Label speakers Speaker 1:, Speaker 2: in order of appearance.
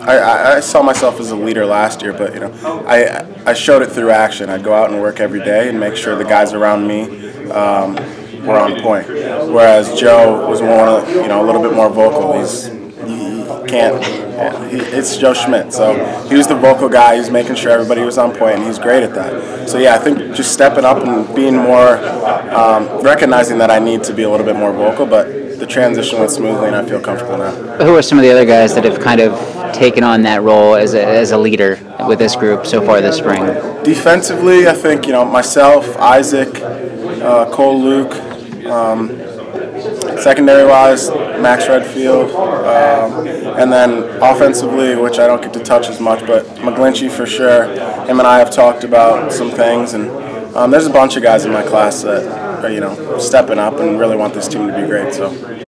Speaker 1: I, I, saw myself as a leader last year, but you know, I I showed it through action. I'd go out and work every day and make sure the guys around me um, were on point. Whereas Joe was more, you know, a little bit more vocal. He's he can't. He, it's Joe Schmidt, so he was the vocal guy. He's making sure everybody was on point, and he's great at that. So yeah, I think just stepping up and being more, um, recognizing that I need to be a little bit more vocal, but the transition went smoothly, and I feel comfortable now.
Speaker 2: Who are some of the other guys that have kind of taken on that role as a, as a leader with this group so far this spring?
Speaker 1: Defensively, I think you know myself, Isaac, uh, Cole, Luke. Um, secondary wise, Max Redfield, um, and then offensively, which I don't get to touch as much, but McGlinchey for sure. Him and I have talked about some things, and um, there's a bunch of guys in my class that are, you know stepping up and really want this team to be great. So.